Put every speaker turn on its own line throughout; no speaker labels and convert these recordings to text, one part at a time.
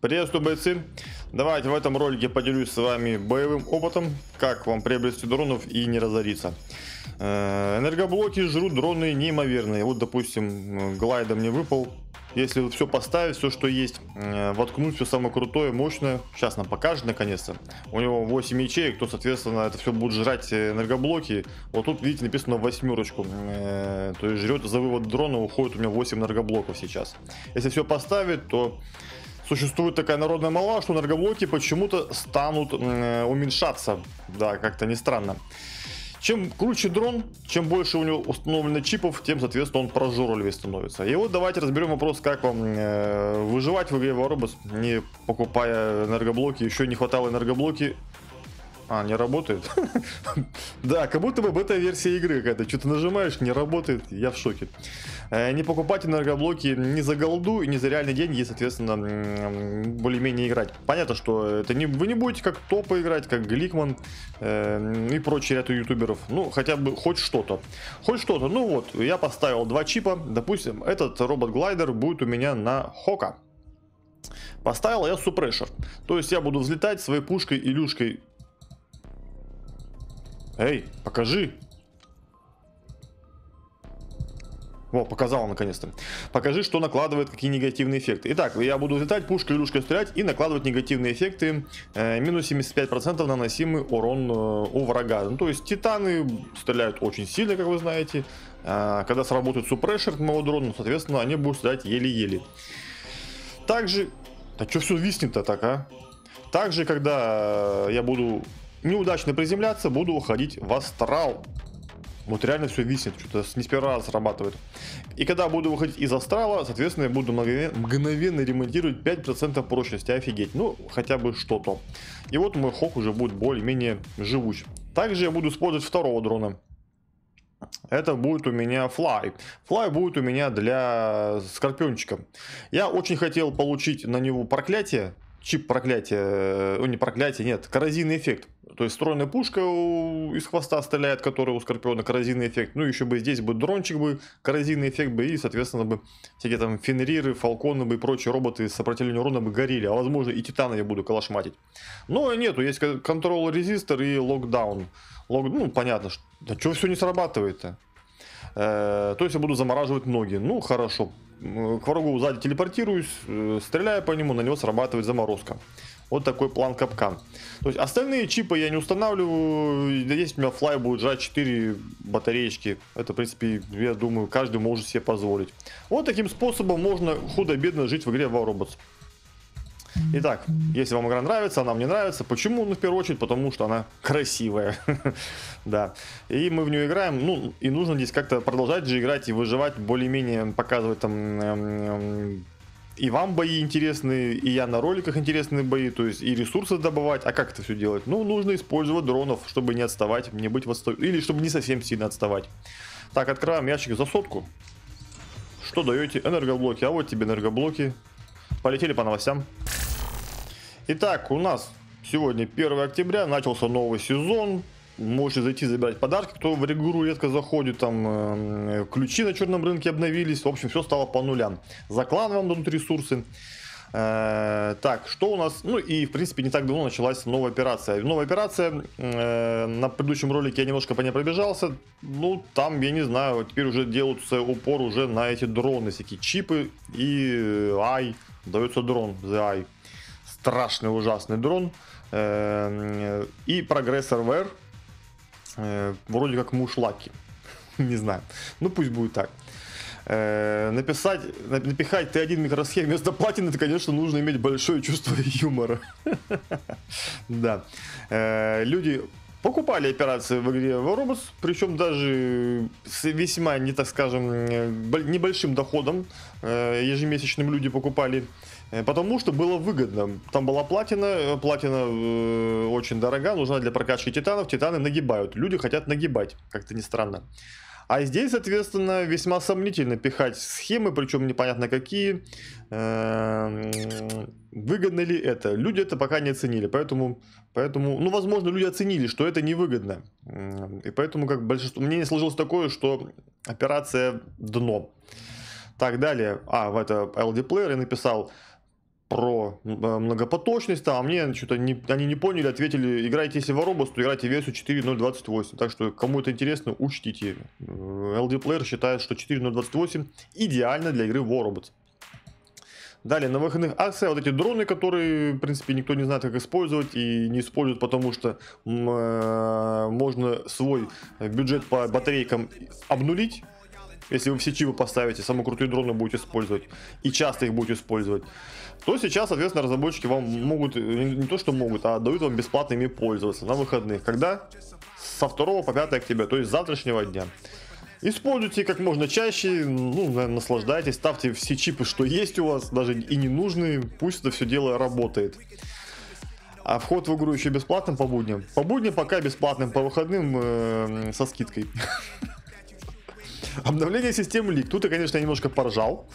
Приветствую, бойцы! Давайте в этом ролике поделюсь с вами боевым опытом, как вам приобрести дронов и не разориться. Э, энергоблоки жрут дроны неимоверные. Вот, допустим, глайда мне выпал. Если все поставить, все, что есть, э, воткнуть все самое крутое, мощное, сейчас нам покажет наконец-то. У него 8 ячеек, то, соответственно, это все будет жрать энергоблоки. Вот тут, видите, написано восьмерочку. Э, то есть жрет за вывод дрона уходит у меня 8 энергоблоков сейчас. Если все поставить, то существует такая народная мала, что энергоблоки почему-то станут э, уменьшаться. Да, как-то не странно. Чем круче дрон, чем больше у него установлено чипов, тем, соответственно, он прожорливее становится. И вот давайте разберем вопрос, как вам э, выживать в игре Waробus, не покупая энергоблоки. Еще не хватало энергоблоки а, не работает? да, как будто бы бета-версия игры какая-то. Что-то нажимаешь, не работает. Я в шоке. Э, не покупать энергоблоки не за голду и не за реальные деньги, соответственно, более-менее играть. Понятно, что это не, вы не будете как топы играть, как Гликман э, и прочие ряд ютуберов. Ну, хотя бы хоть что-то. Хоть что-то. Ну вот, я поставил два чипа. Допустим, этот робот-глайдер будет у меня на Хока. Поставил я супрессор. То есть я буду взлетать своей пушкой Илюшкой Эй, покажи. О, показал наконец-то. Покажи, что накладывает какие негативные эффекты. Итак, я буду летать, пушкой илюшкой стрелять и накладывать негативные эффекты. Э, минус 75% наносимый урон э, у врага. Ну, то есть титаны стреляют очень сильно, как вы знаете. Э, когда сработает супрессор моего дрона, соответственно, они будут стрелять еле-еле. Также... Да что все виснет-то так, а? Также, когда я буду неудачно приземляться, буду уходить в астрал. Вот реально все виснет, что-то не с первого раза срабатывает. И когда буду выходить из астрала, соответственно, я буду мгновенно ремонтировать 5% прочности. Офигеть. Ну, хотя бы что-то. И вот мой хок уже будет более-менее живуч. Также я буду использовать второго дрона. Это будет у меня Fly. Fly будет у меня для Скорпиончика. Я очень хотел получить на него проклятие. Чип проклятия. Ну, не проклятие, нет. Коррозийный эффект. То есть встроенная пушка из хвоста стреляет, которая у Скорпиона коррозийный эффект. Ну, еще бы здесь бы дрончик бы, коррозийный эффект бы, и, соответственно, бы всякие там фенриры, фалконы бы и прочие роботы с сопротивлением урона бы горели. А возможно и титана я буду калашматить. Но нету, есть контрол резистор и локдаун. Лог, ну, понятно, что, да что все не срабатывает-то? Э, то есть я буду замораживать ноги. Ну, хорошо. К врагу сзади телепортируюсь, э, стреляю по нему, на него срабатывает заморозка. Вот такой план капкан. То есть остальные чипы я не устанавливаю. Здесь у меня флай будет жать 4 батареечки. Это, в принципе, я думаю, каждый может себе позволить. Вот таким способом можно худо-бедно жить в игре War Robots. Итак, если вам игра нравится, она мне нравится. Почему? Ну, в первую очередь, потому что она красивая. да. И мы в нее играем. Ну, и нужно здесь как-то продолжать же играть и выживать, более-менее показывать там эм, и вам бои интересные, и я на роликах интересные бои, то есть и ресурсы добывать. А как это все делать? Ну, нужно использовать дронов, чтобы не отставать, не быть в отстой... Или чтобы не совсем сильно отставать. Так, открываем ящик за сотку. Что даете? Энергоблоки. А вот тебе энергоблоки. Полетели по новостям. Итак, у нас сегодня 1 октября, начался новый сезон. Можете зайти забирать подарки, кто в игру редко заходит, там э, ключи на черном рынке обновились, в общем, все стало по нулям. За клан дадут ресурсы. Э, так, что у нас? Ну и, в принципе, не так давно началась новая операция. Новая операция, э, на предыдущем ролике я немножко по ней пробежался. Ну, там, я не знаю, теперь уже делаются упор уже на эти дроны, всякие чипы и ай, дается дрон, The Eye. Страшный, ужасный дрон. Э, и прогрессор VR Э, вроде как муж Лаки. Не знаю. Ну пусть будет так. Э, написать, напихать Т1 микросхем вместо платины, это, конечно, нужно иметь большое чувство юмора. Да. Люди покупали операции в игре Robots, причем даже с весьма, не так скажем, небольшим доходом ежемесячным люди покупали потому что было выгодно. Там была платина, э, платина э, очень дорога, нужна для прокачки титанов, титаны нагибают. Люди хотят нагибать, как-то не странно. А здесь, соответственно, весьма сомнительно пихать схемы, причем непонятно какие. Эм, выгодно ли это? Люди это пока не оценили, поэтому, поэтому, ну, возможно, люди оценили, что это невыгодно. И поэтому, как большинство, мнение сложилось такое, что Операция дно. Так, далее. А, в это LD Player написал про э, многопоточность, там, а мне что-то не, они не поняли, ответили, играйте если в Аробус, то играйте версию 4.028. Так что, кому это интересно, учтите. LD Player считает, что 4.028 идеально для игры в Warobots. Далее, на выходных акциях вот эти дроны, которые, в принципе, никто не знает, как использовать и не используют, потому что э, можно свой бюджет по батарейкам обнулить. Если вы все чипы поставите, самые крутые дроны будете использовать и часто их будете использовать, то сейчас, соответственно, разработчики вам могут, не то что могут, а дают вам бесплатно ими пользоваться на выходных. Когда? Со 2 по 5 октября, то есть с завтрашнего дня. Используйте как можно чаще, ну, наслаждайтесь, ставьте все чипы, что есть у вас, даже и не нужные, пусть это все дело работает. А вход в игру еще бесплатным по будням? По будням пока бесплатным, по выходным э, со скидкой. Обновление системы лик. Тут я, конечно, немножко поржал.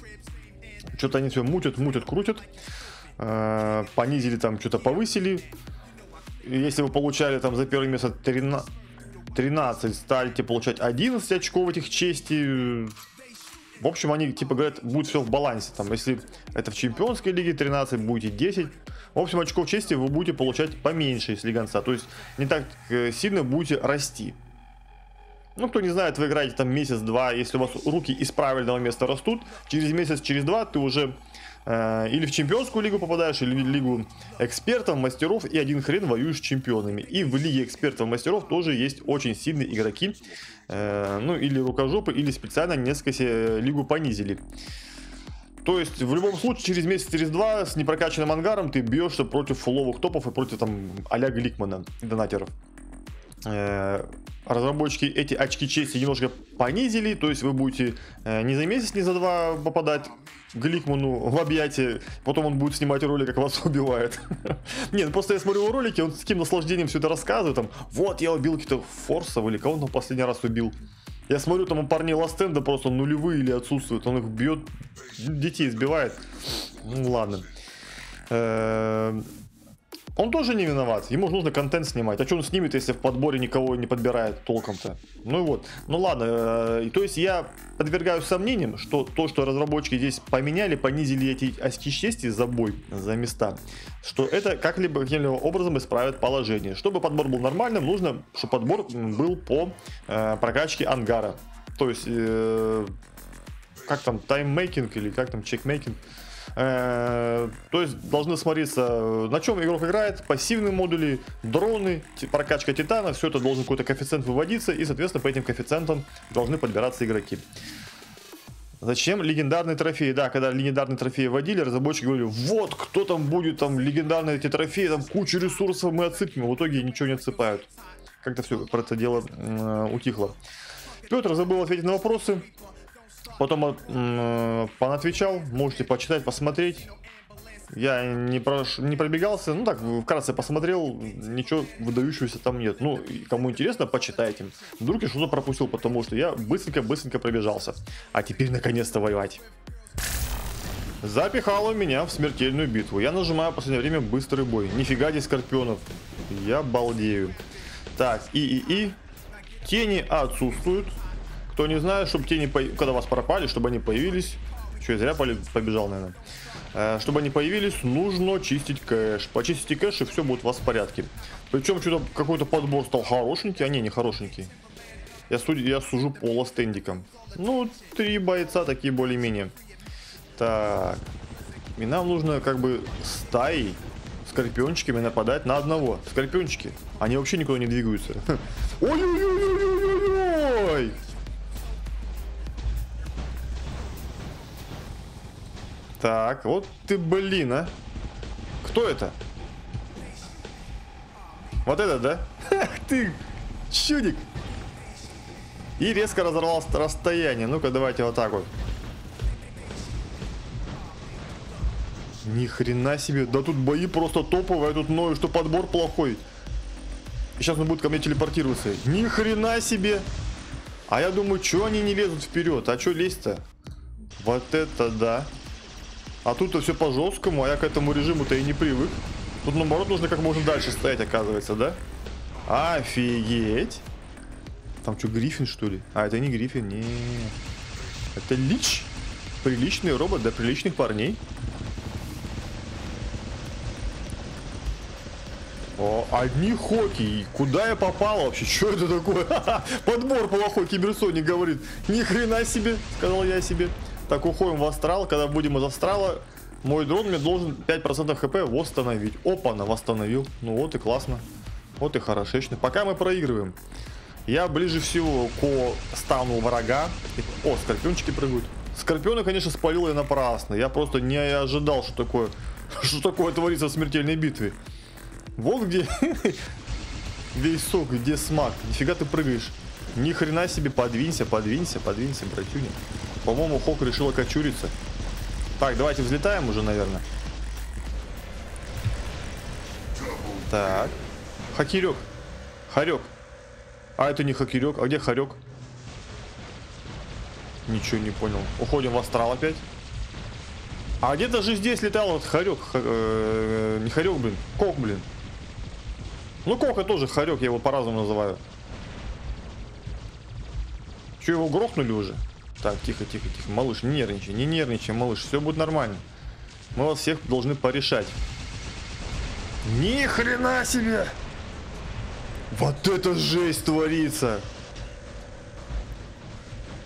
Что-то они все мутят, мутят, крутят. Э, понизили там, что-то повысили. Если вы получали там за первое место 13, 13 стали получать 11 очков этих чести. В общем, они типа говорят, будет все в балансе. Там, если это в чемпионской лиге 13, будете 10. В общем, очков чести вы будете получать поменьше, если гонца. То есть не так э, сильно будете расти. Ну, кто не знает, вы играете там месяц-два, если у вас руки из правильного места растут, через месяц, через два ты уже Э, или в чемпионскую лигу попадаешь, или в лигу экспертов, мастеров, и один хрен воюешь с чемпионами. И в лиге экспертов, мастеров тоже есть очень сильные игроки, э, ну или рукожопы, или специально несколько лигу понизили. То есть, в любом случае, через месяц, через два, с непрокачанным ангаром ты бьешься против фуловых топов и против там Аляга Ликмана, донатеров. Э, разработчики эти очки чести немножко понизили, то есть вы будете не за месяц, не за два попадать Гликману в объятия, потом он будет снимать ролик, как вас убивает. Нет, ну просто я смотрю его ролики, он с каким наслаждением все это рассказывает, там, вот я убил каких-то форсов или кого он там последний раз убил. Я смотрю, там у парней ластенда просто нулевые или отсутствуют, он их бьет, детей сбивает. Ну ладно. Он тоже не виноват. Ему нужно контент снимать. А что он снимет, если в подборе никого не подбирает толком-то? Ну вот. Ну ладно. Э, то есть я подвергаю сомнениям, что то, что разработчики здесь поменяли, понизили эти оси чести за бой, за места, что это как-либо каким-либо образом исправит положение. Чтобы подбор был нормальным, нужно, чтобы подбор был по э, прокачке ангара. То есть, э, как там, тайммейкинг или как там, чекмейкинг. Э, то есть должны смотреться, на чем игрок играет, пассивные модули, дроны, прокачка титана, все это должен какой-то коэффициент выводиться, и, соответственно, по этим коэффициентам должны подбираться игроки. Зачем легендарные трофеи? Да, когда легендарные трофеи вводили, разработчики говорили, вот, кто там будет, там, легендарные эти трофеи, там, кучу ресурсов мы отсыпем, в итоге ничего не отсыпают. Как-то все про это дело э, утихло. Петр забыл ответить на вопросы. Потом э, отвечал, можете почитать, посмотреть. Я не, прош... не пробегался, ну так, вкратце посмотрел, ничего выдающегося там нет. Ну, кому интересно, почитайте. Вдруг я что-то пропустил, потому что я быстренько-быстренько пробежался. А теперь наконец-то воевать. Запихало меня в смертельную битву. Я нажимаю в последнее время быстрый бой. Нифига здесь скорпионов. Я балдею. Так, и, и, и. Тени отсутствуют. Кто не знает, чтобы тени, по... когда вас пропали, чтобы они появились. Что, я зря побежал, наверное. Э, чтобы они появились, нужно чистить кэш. Почистите кэш, и все будет у вас в порядке. Причем что-то какой-то подбор стал хорошенький, а не, не хорошенький. Я, суд... я сужу по ластендикам. Ну, три бойца такие более-менее. Так. И нам нужно как бы стаей скорпиончиками нападать на одного. Скорпиончики. Они вообще никуда не двигаются. Ой-ой-ой-ой-ой-ой! Так, вот ты, блин, а. Кто это? Вот это, да? Ах ты, чудик. И резко разорвал расстояние. Ну-ка, давайте вот так вот. Ни хрена себе. Да тут бои просто топовые. Я тут ною, что подбор плохой. Сейчас он будет ко мне телепортироваться. Ни хрена себе. А я думаю, что они не лезут вперед? А что лезть-то? Вот это да. А тут-то все по жесткому, а я к этому режиму-то и не привык. Тут наоборот нужно как можно дальше стоять, оказывается, да? Офигеть. Там что, Гриффин, что ли? А, это не Гриффин, не. Это Лич. Приличный робот для приличных парней. О, одни хоки. Куда я попал вообще? Что это такое? Подбор плохой, Киберсоник говорит. Ни хрена себе, сказал я себе. Так, уходим в астрал. Когда будем из астрала, мой дрон мне должен 5% хп восстановить. Опа, на восстановил. Ну вот и классно. Вот и хорошечно. Пока мы проигрываем. Я ближе всего к стану врага. О, скорпиончики прыгают. Скорпиона, конечно, спалил я напрасно. Я просто не ожидал, что такое, что такое творится в смертельной битве. Вот где весь сок, где смак. Нифига ты прыгаешь. Ни хрена себе, подвинься, подвинься, подвинься, братюня. По-моему, Хок решил окочуриться. Так, давайте взлетаем уже, наверное. Так. Хакирек. Харек. А это не хакирек. А где Харек? Ничего не понял. Уходим в астрал опять. А где-то же здесь летал вот Харек. Х, э, не Харек, блин. Кок, блин. Ну, Кока тоже Харек, я его по-разному называю. Че, его грохнули уже? Так, тихо, тихо, тихо. Малыш, не нервничай, не нервничай, малыш. Все будет нормально. Мы вас всех должны порешать. Ни хрена себе! Вот это жесть творится!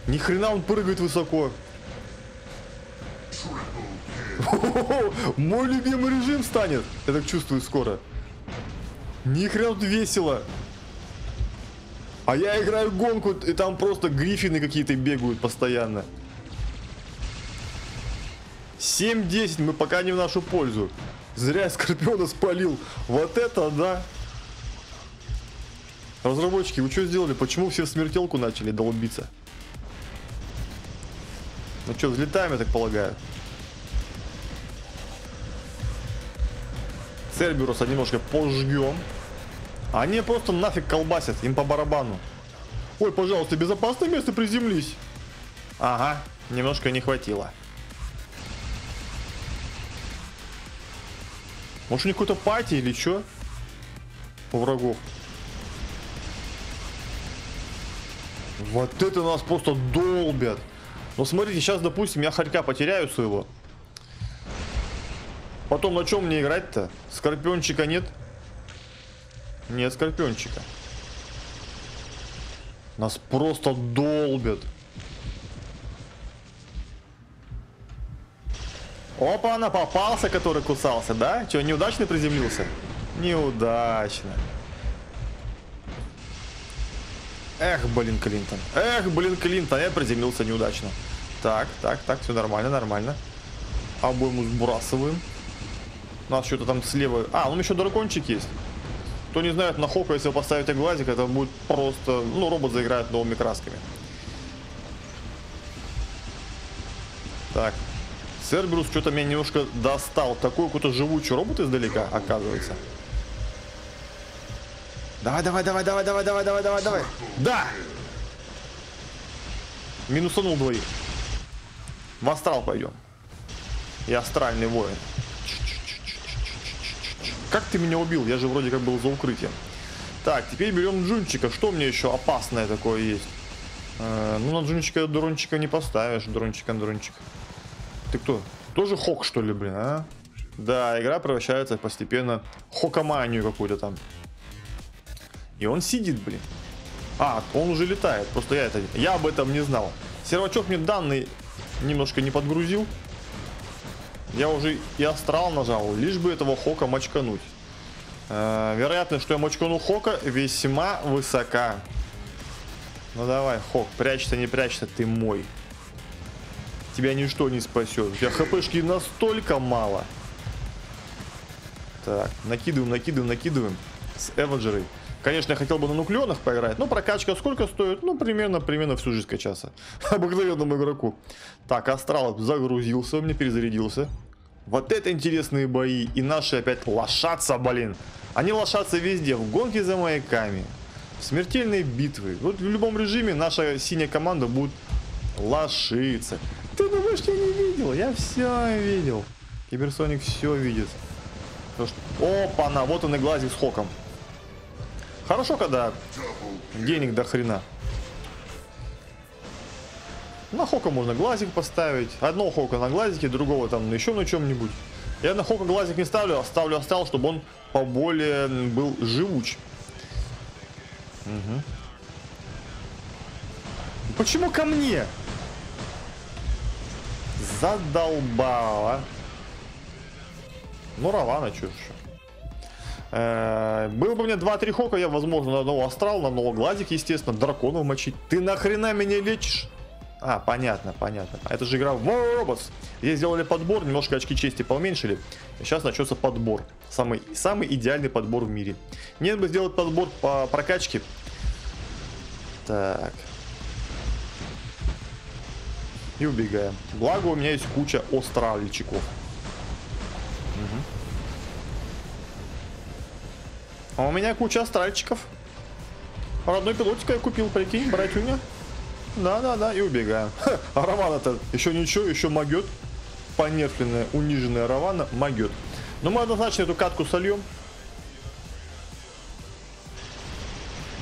Ни хрена он прыгает высоко. Мой любимый режим станет. Я так чувствую скоро. Ни хрена тут весело. А я играю гонку, и там просто гриффины какие-то бегают постоянно. 7-10 мы пока не в нашу пользу. Зря Скорпиона спалил. Вот это да. Разработчики, вы что сделали? Почему все в смертелку начали долбиться? Ну что, взлетаем, я так полагаю. Церберуса немножко пожгем. Они просто нафиг колбасят, им по барабану. Ой, пожалуйста, безопасное место приземлись. Ага, немножко не хватило. Может у них какой-то пати или что? У врагов. Вот это нас просто долбят. Ну смотрите, сейчас, допустим, я хорька потеряю своего. Потом на чем мне играть-то? Скорпиончика нет? Нет скорпиончика. Нас просто долбят. Опа, она попался, который кусался, да? Че, неудачно приземлился? Неудачно. Эх, блин, Клинтон. Эх, блин, Клинтон. Я приземлился неудачно. Так, так, так, все нормально, нормально. Обойму сбрасываем. У нас что-то там слева... А, ну еще дракончик есть. Кто не знает, на Хока, если вы поставите глазик, это будет просто... Ну, робот заиграет новыми красками. Так. Церберус что-то меня немножко достал. Такой какой-то живучий робот издалека, оказывается. Давай, давай, давай, давай, давай, давай, давай, давай, давай. Да! Минусанул двоих. В астрал пойдем. Я астральный воин. Как ты меня убил? Я же вроде как был за укрытием. Так, теперь берем Джунчика. Что мне еще опасное такое есть? Э, ну, на Джунчика дрончика не поставишь. Дрончика, дрончик. Ты кто? Тоже хок, что ли, блин, а? Да, игра превращается постепенно в хокоманию какую-то там. И он сидит, блин. А, он уже летает. Просто я это... Я об этом не знал. Сервачок мне данные немножко не подгрузил. Я уже и астрал нажал, лишь бы этого Хока мочкануть. Э, вероятность, что я мочкану Хока, весьма высока. Ну давай, Хок, прячься, не прячься, ты мой. Тебя ничто не спасет. У тебя хпшки настолько мало. Так, накидываем, накидываем, накидываем. С Эвенджерой. Конечно, я хотел бы на нуклеонах поиграть, но прокачка сколько стоит? Ну, примерно, примерно всю жизнь качаться. Обыкновенному игроку. Так, Астрал загрузился, мне перезарядился. Вот это интересные бои. И наши опять лошадца, блин. Они лошадцы везде, в гонке за маяками, в смертельные битвы. Вот в любом режиме наша синяя команда будет лошиться. Ты думаешь, я не видел? Я все видел. Киберсоник все видит. Опа-на, вот он и глазик с хоком. Хорошо, когда денег до хрена. На Хока можно глазик поставить. Одного Хока на глазике, другого там еще на чем-нибудь. Я на Хока глазик не ставлю, а ставлю оставил, чтобы он поболее был живуч. Угу. Почему ко мне? Задолбала. Ну, Равана, что еще? Э, было бы у меня 2-3 хока, я, возможно, на одного астрал, на одного глазик, естественно, драконов мочить. Ты нахрена меня лечишь? А, понятно, понятно. Это же игра в Robots. Здесь сделали подбор, немножко очки чести поуменьшили. Сейчас начнется подбор. Самый, самый идеальный подбор в мире. Нет бы сделать подбор по прокачке. Так. И убегаем. Благо у меня есть куча остральчиков. Угу. А у меня куча астральчиков. Родной пилотика я купил, прикинь, братюня. Да-да-да, и убегаем. Ха, а Равана-то еще ничего, еще могет. Понерфленная, униженная Равана могет. Но мы однозначно эту катку сольем.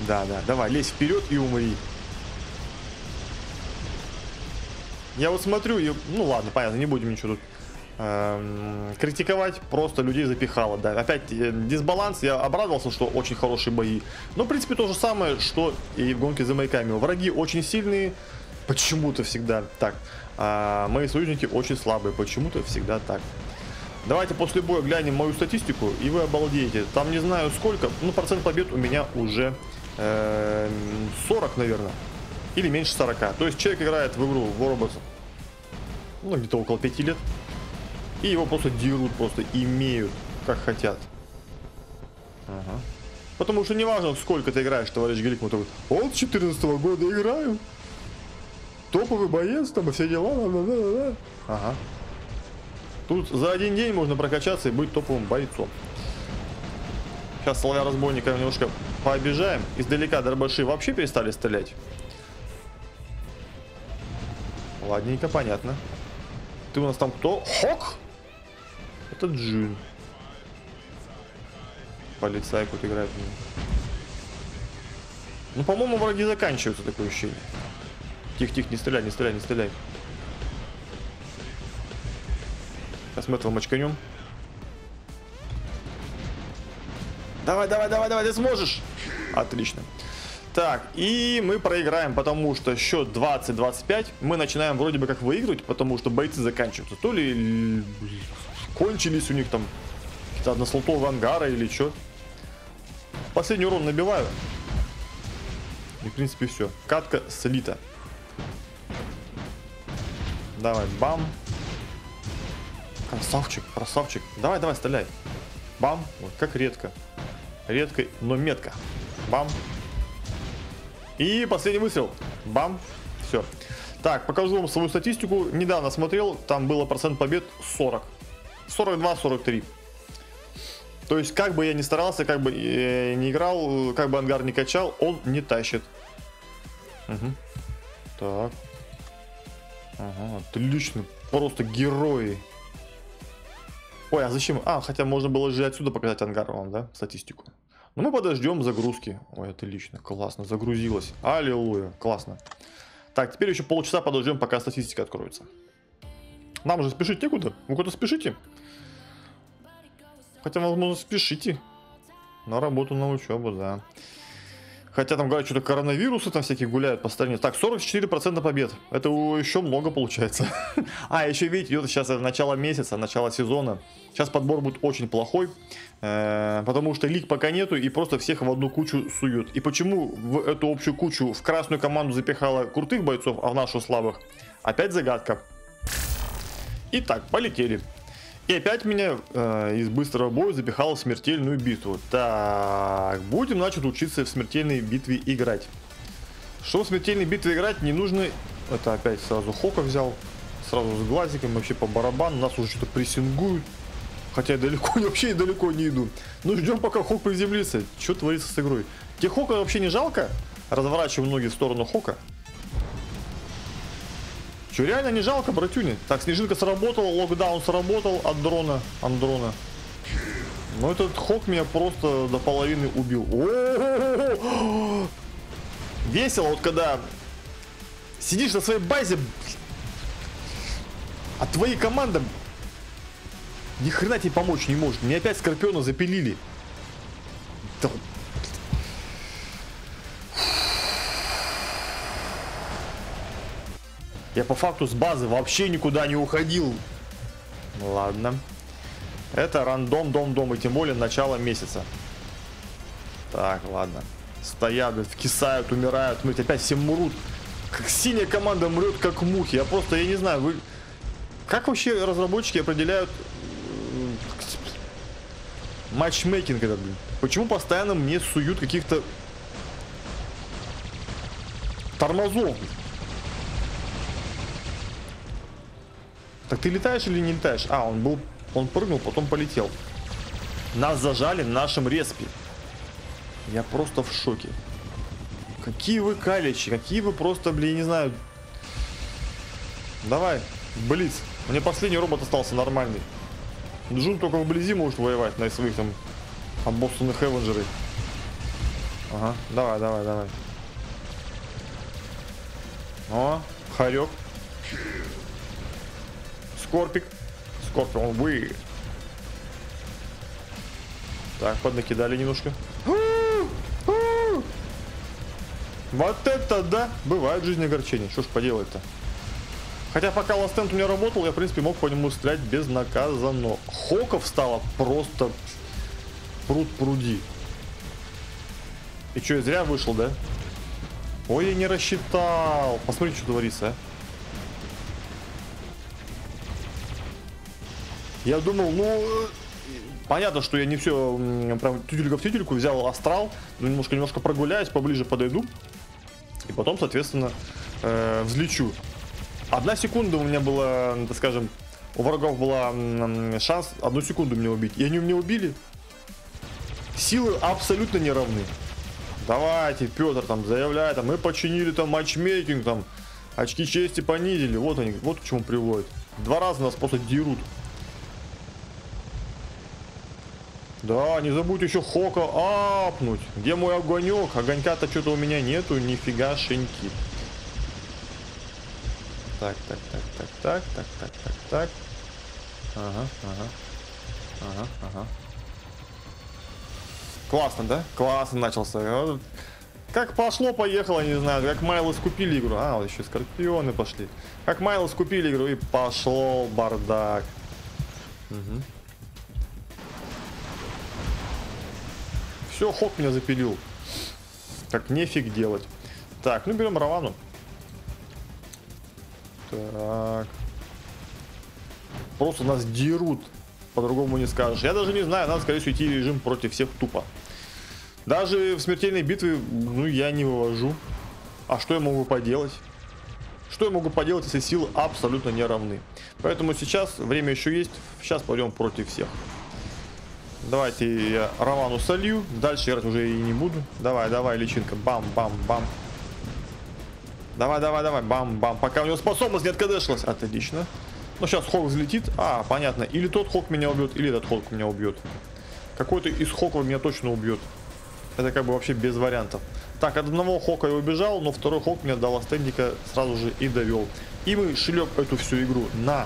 Да-да, давай, лезь вперед и умри. Я вот смотрю, и, ну ладно, понятно, не будем ничего тут критиковать, просто людей запихало, да. Опять э, дисбаланс, я обрадовался, что очень хорошие бои. Но, в принципе, то же самое, что и в гонке за маяками. Враги очень сильные, почему-то всегда так. А мои союзники очень слабые, почему-то всегда так. Давайте после боя глянем мою статистику, и вы обалдеете. Там не знаю сколько, ну процент побед у меня уже э, 40, наверное. Или меньше 40. То есть человек играет в игру в Robots, ну, где-то около 5 лет. И его просто дерут, просто имеют, как хотят. Ага. Потому что неважно, сколько ты играешь, товарищ Гелик, вот он с 14 -го года играю. Топовый боец, там и все дела. Да, да, да, да. Ага. Тут за один день можно прокачаться и быть топовым бойцом. Сейчас славя разбойника немножко пообижаем. Издалека дробаши вообще перестали стрелять. Ладненько, понятно. Ты у нас там кто? Хок? Это Джин. Полицай какой-то играет. Ну, по-моему, враги заканчиваются, такое ощущение. Тихо-тихо, не стреляй, не стреляй, не стреляй. Сейчас мы этого мочканем. Давай, давай, давай, давай, ты сможешь. Отлично. Так, и мы проиграем, потому что счет 20-25. Мы начинаем вроде бы как выигрывать, потому что бойцы заканчиваются. То ли кончились у них там какие-то однослотовые ангары или что. Последний урон набиваю. И в принципе все. Катка слита. Давай, бам. Красавчик, красавчик. Давай, давай, стреляй. Бам. Вот как редко. Редко, но метко. Бам. И последний выстрел. Бам. Все. Так, покажу вам свою статистику. Недавно смотрел, там было процент побед 40. 42-43. То есть, как бы я ни старался, как бы э, не играл, как бы ангар не качал, он не тащит. Угу. Так. Ага, отлично. Просто герои. Ой, а зачем? А, хотя можно было же отсюда показать ангар вам, да, статистику. Но мы подождем загрузки. Ой, отлично, классно, загрузилось. Аллилуйя, классно. Так, теперь еще полчаса подождем, пока статистика откроется. Нам же спешить некуда. Вы куда спешите? Хотя, возможно, спешите. На работу, на учебу, да. Хотя там говорят, что-то коронавирусы там всякие гуляют по стране. Так, 44% побед. Это еще много получается. а, еще видите, идет сейчас начало месяца, начало сезона. Сейчас подбор будет очень плохой. Э, потому что лиг пока нету и просто всех в одну кучу суют. И почему в эту общую кучу в красную команду запихала крутых бойцов, а в нашу слабых? Опять загадка. Итак, полетели. И опять меня э, из быстрого боя запихал в смертельную битву. Так, будем, значит, учиться в смертельной битве играть. Что в смертельной битве играть, не нужно... Это опять сразу Хока взял. Сразу с глазиком, вообще по барабану. Нас уже что-то прессингуют. Хотя я далеко, вообще далеко не иду. Ну, ждем, пока Хок приземлится. Что творится с игрой? Тебе Хока вообще не жалко? Разворачиваю ноги в сторону Хока. Че, реально не жалко, братюни? Так, снежинка сработала, локдаун сработал от дрона, андрона. Ну этот Хок меня просто до половины убил. О-о-о-о! Весело, вот когда сидишь на своей базе, а твои команда ни хрена тебе помочь не может. Мне опять Скорпиона запилили. Я по факту с базы вообще никуда не уходил. Ладно. Это рандом, дом, дом, и тем более начало месяца. Так, ладно. Стоят, вкисают, умирают, ну опять все мрут. Как синяя команда мрет, как мухи. Я просто, я не знаю, вы... Как вообще разработчики определяют матчмейкинг этот, блин? Почему постоянно мне суют каких-то тормозов? Так ты летаешь или не летаешь? А, он был, он прыгнул, потом полетел. Нас зажали в нашем респе. Я просто в шоке. Какие вы каличи, какие вы просто, блин, не знаю. Давай, Блиц. Мне последний робот остался нормальный. Джун только вблизи может воевать на своих там обоссанных эвенджеры. Ага, давай, давай, давай. О, хорек. Скорпик. Скорпион, вы. Так, поднакидали немножко. Вот это да! Бывает в жизни огорчения. Что ж поделать-то? Хотя пока Ластент у меня работал, я в принципе мог по нему стрелять безнаказанно. Хоков стало просто пруд пруди. И что, я зря вышел, да? Ой, я не рассчитал. Посмотри, что творится, а. Я думал, ну, э, понятно, что я не все прям тютелька в тютельку взял астрал, но немножко немножко прогуляюсь, поближе подойду. И потом, соответственно, э, взлечу. Одна секунда у меня была, так скажем, у врагов была шанс одну секунду меня убить. И они меня убили. Силы абсолютно не равны. Давайте, Петр, там, заявляй, там, мы починили там матчмейкинг, там, очки чести понизили. Вот они, вот к чему приводит. Два раза нас просто дерут. Да, не забудь еще Хока апнуть. Где мой огонек? Огонька-то что-то у меня нету, нифига шеньки. Так, так, так, так, так, так, так, так, так. Ага, ага. Ага, ага. Классно, да? Классно начался. Как пошло, поехало, не знаю. Как Майлы скупили игру. А, вот еще скорпионы пошли. Как Майлы скупили игру и пошло бардак. Угу. Все, хоп меня запилил. Так, нефиг делать. Так, ну берем Равану. Так. Просто нас дерут. По-другому не скажешь. Я даже не знаю, надо, скорее всего, идти режим против всех тупо. Даже в смертельной битве, ну, я не вывожу. А что я могу поделать? Что я могу поделать, если силы абсолютно не равны? Поэтому сейчас время еще есть. Сейчас пойдем против всех. Давайте я Равану солью. Дальше я уже и не буду. Давай, давай, личинка. Бам-бам-бам. Давай, давай, давай. Бам-бам. Пока у него способность не откадешилась. Отлично. Ну, сейчас Хок взлетит. А, понятно. Или тот Хок меня убьет, или этот Хок меня убьет. Какой-то из Хоков меня точно убьет. Это как бы вообще без вариантов. Так, от одного Хока я убежал, но второй Хок меня дал стендика сразу же и довел. И мы шлеп эту всю игру на